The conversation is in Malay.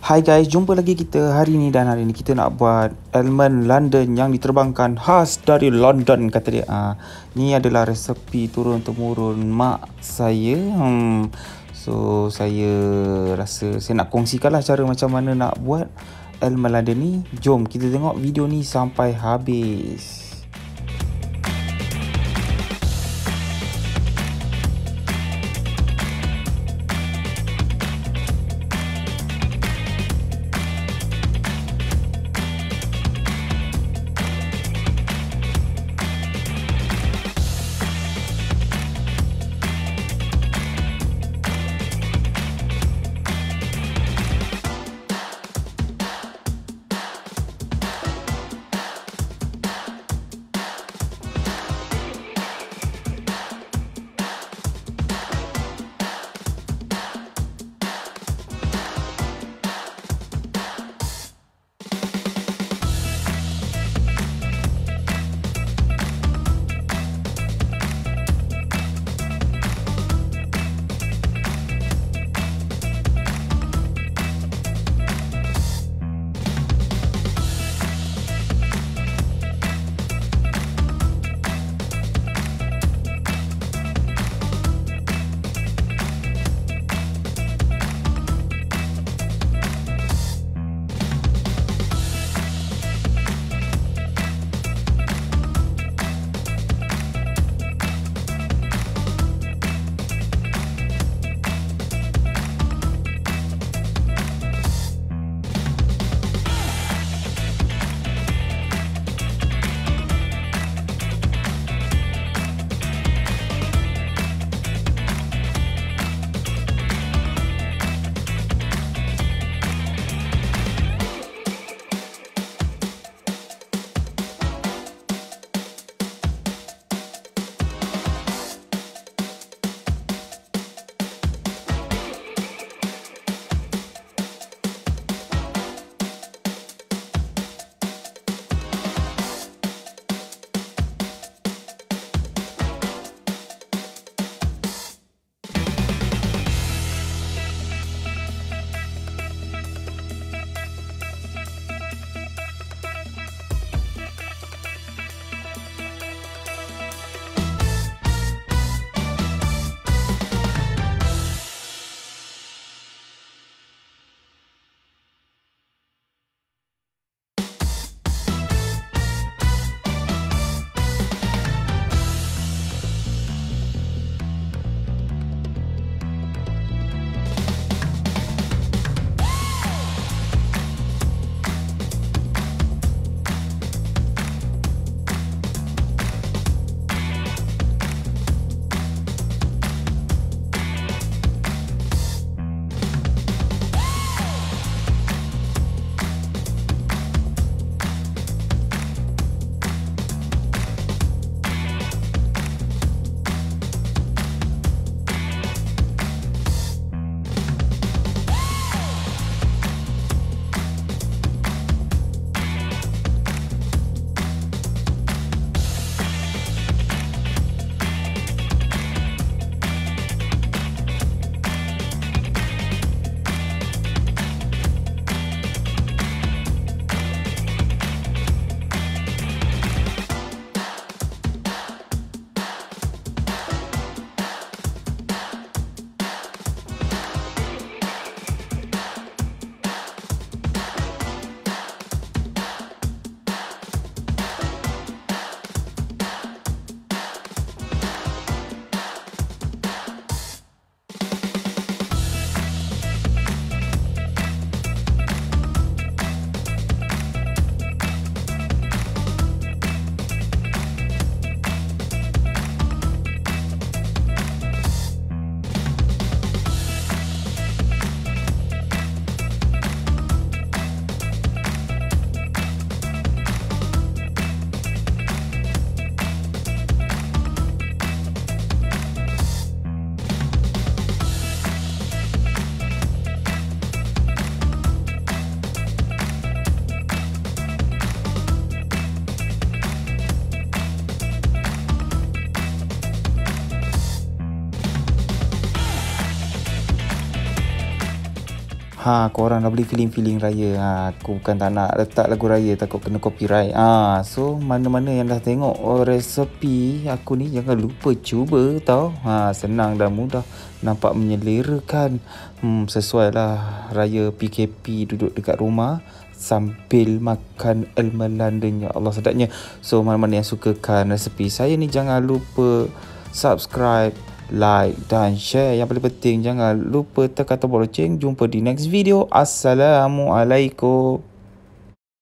Hai guys, jumpa lagi kita hari ni dan hari ni kita nak buat elemen London yang diterbangkan khas dari London kata dia. Ah, ni adalah resepi turun temurun mak saya. Hmm. So saya rasa saya nak kongsikanlah cara macam mana nak buat elemen London ni. Jom kita tengok video ni sampai habis. Ha, korang dah beli feeling-feeling raya. Ha, aku bukan tak nak letak lagu raya takut kena copyright. Ha, so mana-mana yang dah tengok oh, resepi aku ni jangan lupa cuba tau. Ha, senang dan mudah. Nampak menyelerakan. Hmm, sesuai lah raya PKP duduk dekat rumah sambil makan elman London ya Allah sedapnya. So mana-mana yang sukakan resepi saya ni jangan lupa subscribe like dan share. Yang paling penting jangan lupa tekan tombol loceng. Jumpa di next video. Assalamualaikum.